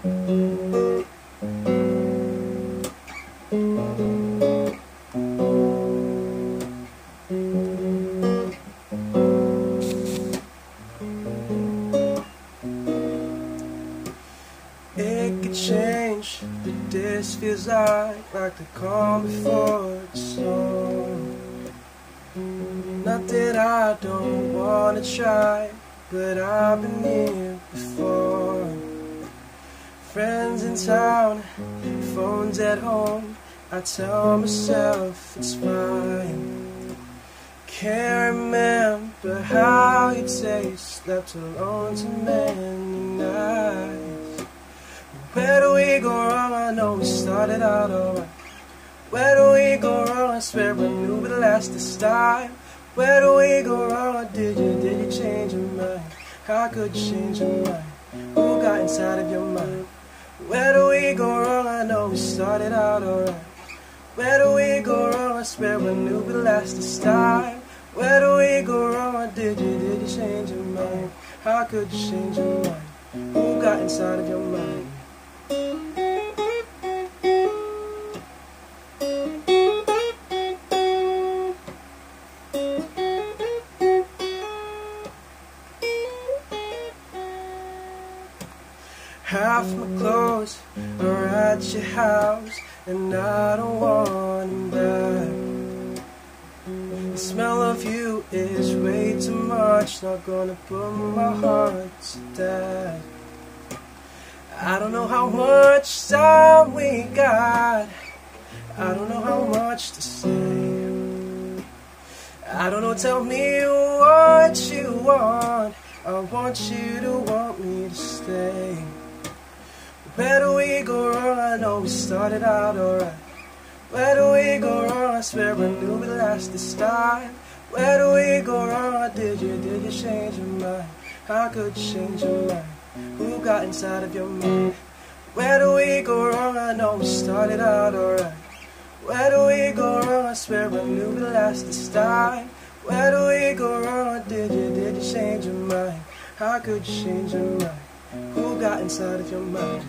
It could change, but this feels like like the calm before the storm. Not that I don't wanna try, but I've been here before. Friends in town, phones at home. I tell myself it's fine. Can't remember how you taste, left alone too many nights. Where do we go wrong? I know we started out alright. Where do we go wrong? I swear I knew we last this time. Where do we go wrong? Did you, did you change your mind? How could you change your mind? Who got inside of your mind? Where do we go wrong? I know we started out alright. Where do we go wrong? I swear we knew we last this time. Where do we go wrong? Did you, did you change your mind? How could you change your mind? Who got inside of your mind? Half my clothes are at your house, and I don't want them back. The smell of you is way too much, not gonna put my heart to that. I don't know how much time we got, I don't know how much to say. I don't know, tell me what you want. I want you to want me to stay. Where do we go wrong? I know we started out alright. Where do we go wrong? I swear I knew we last this time. Where do we go wrong? Did you, did you change your mind? How could you change your mind? Who got inside of your mind? Where do we go wrong? I know we started out alright. Where do we go wrong? I swear I knew we last this time. Where do we go wrong? Did you, did you change your mind? How could you change your mind? Who got inside of your mind?